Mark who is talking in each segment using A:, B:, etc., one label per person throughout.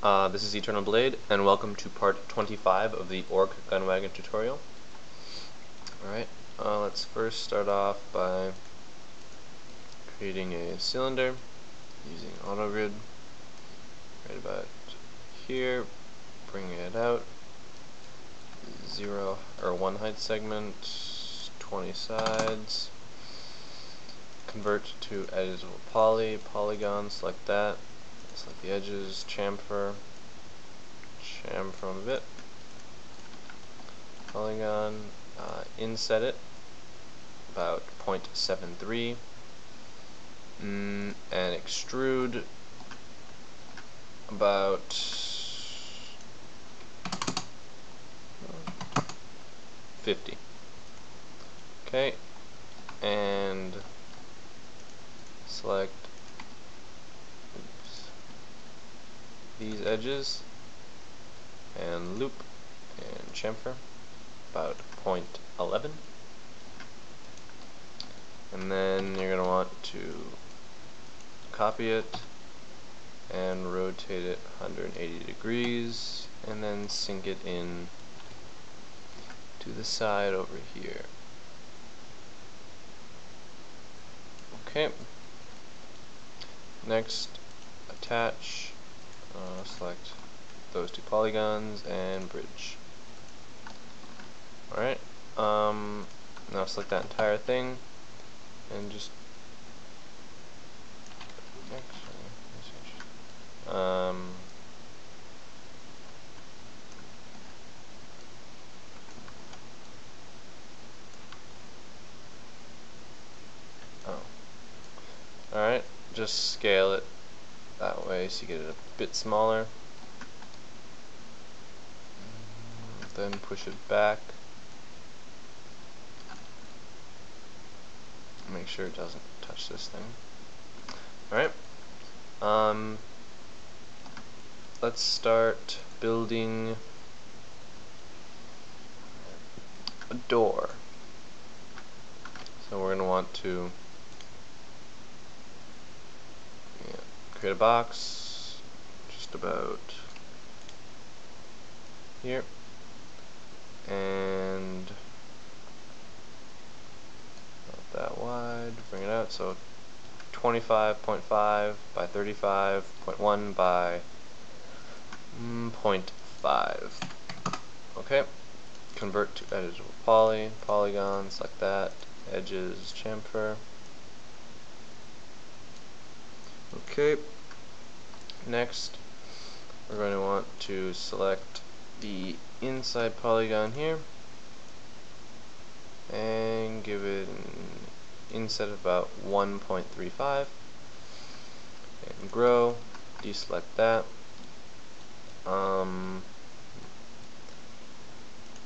A: Uh, this is Eternal Blade, and welcome to part 25 of the Ork Gunwagon tutorial. Alright, uh, let's first start off by creating a cylinder using AutoGrid. Right about here, bring it out, zero or one height segment, 20 sides, convert to editable poly, polygon, select that, select the edges, chamfer, chamfer a bit, polygon, uh, inset it. About 0.73, mm, and extrude. About fifty. Okay, and select oops, these edges and loop and chamfer about 0.11 and then you're going to want to copy it and rotate it 180 degrees and then sink it in to the side over here. Okay. Next attach uh, select those two polygons and bridge. Alright um, now select that entire thing and just um, oh. Alright just scale it that way so you get it a bit smaller. Then push it back. Make sure it doesn't touch this thing. Alright. Um, let's start building a door. So we're going to want to create a box just about here. And not that wide bring it out. So 25.5 by 35.1 by mm, 0.5 okay convert to editable poly polygons like that edges chamfer Okay, next we're going to want to select the inside polygon here and give it an inset of about 1.35 and grow, deselect that. Um,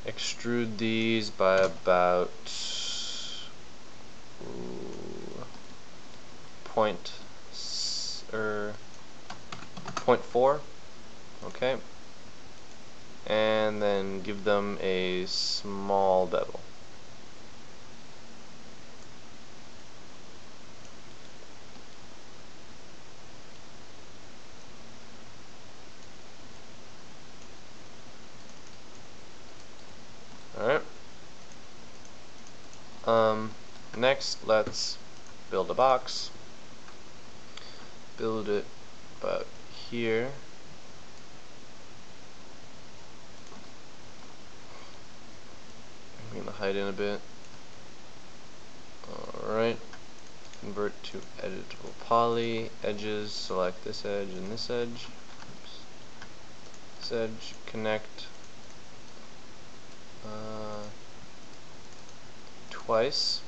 A: extrude these by about ooh, point or 0.4 okay. And then give them a small bevel alright um, next let's build a box build it about here. Bring the height in a bit. Alright. Convert to editable poly. Edges select this edge and this edge. Oops. this edge connect uh, twice.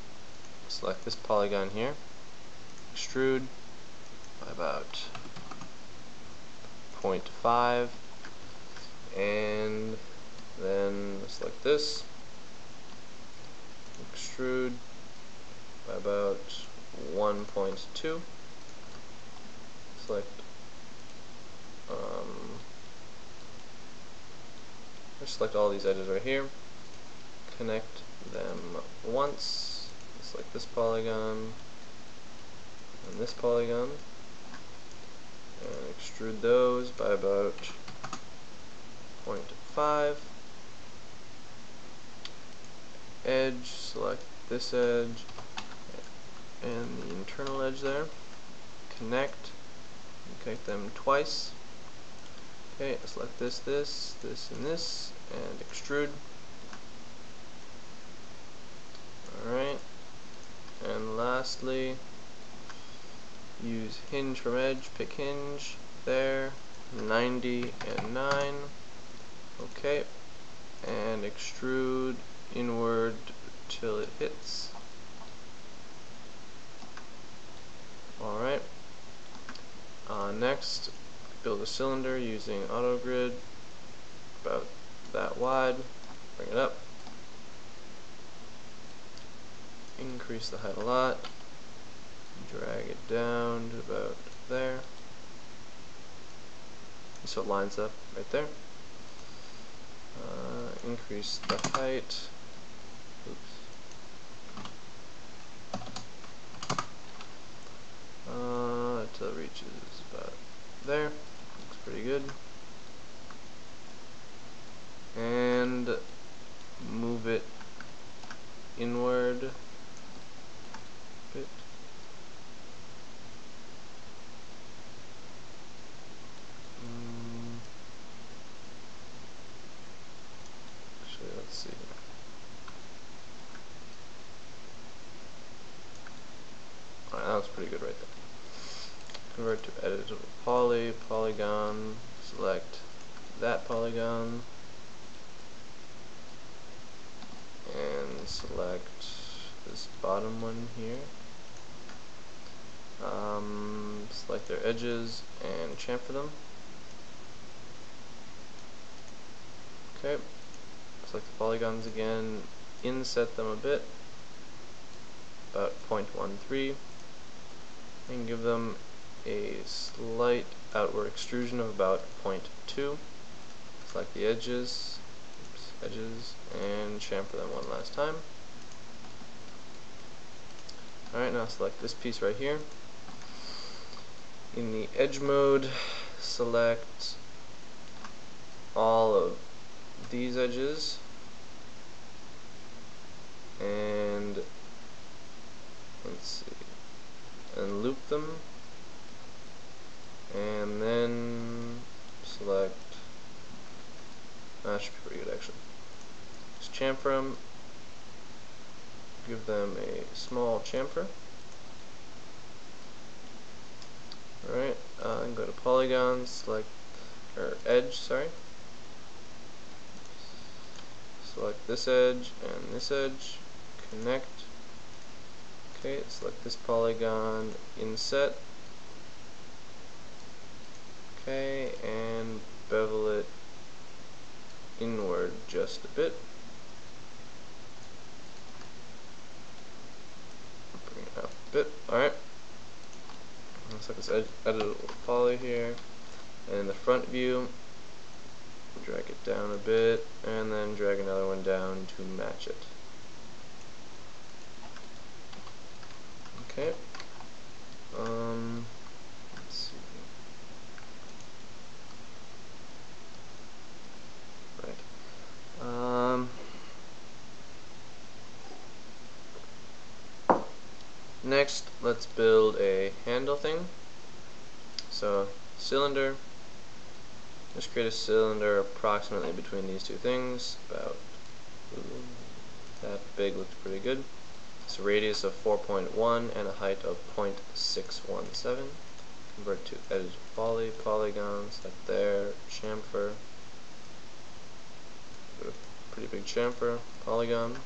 A: Select this polygon here. Extrude about 0.5 and then select this. Extrude by about 1.2 select um, select all these edges right here. Connect them once. Select this polygon and this polygon and extrude those by about 0.5 edge select this edge and the internal edge there. Connect connect them twice. Okay select this this this and this and extrude. Alright and lastly use hinge from edge pick hinge there 90 and 9 okay and extrude inward till it hits. Alright uh, next build a cylinder using AutoGrid about that wide. Bring it up. Increase the height a lot drag it down to about there. So it lines up right there. Uh, increase the height. Oops. Uh, until it reaches about there. Looks pretty good and move it inward bit. Mm. Actually, let's see. Alright, that looks pretty good right there. Convert to editable poly, polygon, select that polygon, and select this bottom one here. Um, select their edges and chamfer them. Okay, select the polygons again, inset them a bit, about 0.13, and give them a slight outward extrusion of about 0.2. Select the edges, oops, edges, and chamfer them one last time. Alright, now select this piece right here. In the edge mode, select all of these edges and let's see and loop them and then select that should be pretty good actually them give them a small chamfer. Alright, uh, and go to polygons, select, or edge, sorry. Select this edge and this edge, connect. Okay, select this polygon, inset. Okay, and bevel it inward just a bit. bit. Alright. Looks like this ed editable poly here. And the front view, drag it down a bit, and then drag another one down to match it. Okay. Um, let's see. Right. Um, Next, let's build a handle thing. So, cylinder. Just create a cylinder approximately between these two things. About that big looks pretty good. It's a radius of 4.1 and a height of 0.617. Convert to edit poly, polygons, like there, chamfer. Pretty big chamfer, polygon.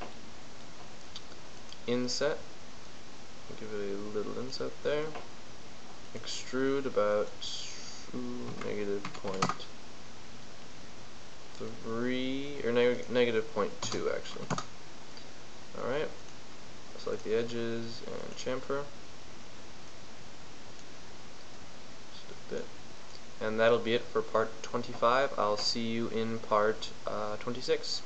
A: Inset give it a little inset there. Extrude about negative point three or neg negative point two actually. Alright. Select the edges and chamfer. Just a bit. And that'll be it for part 25. I'll see you in part uh, 26.